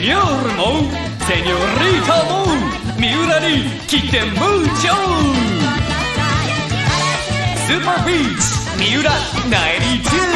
ニョールもセニョリータも三浦に来てムーチョスーパービーチ三浦92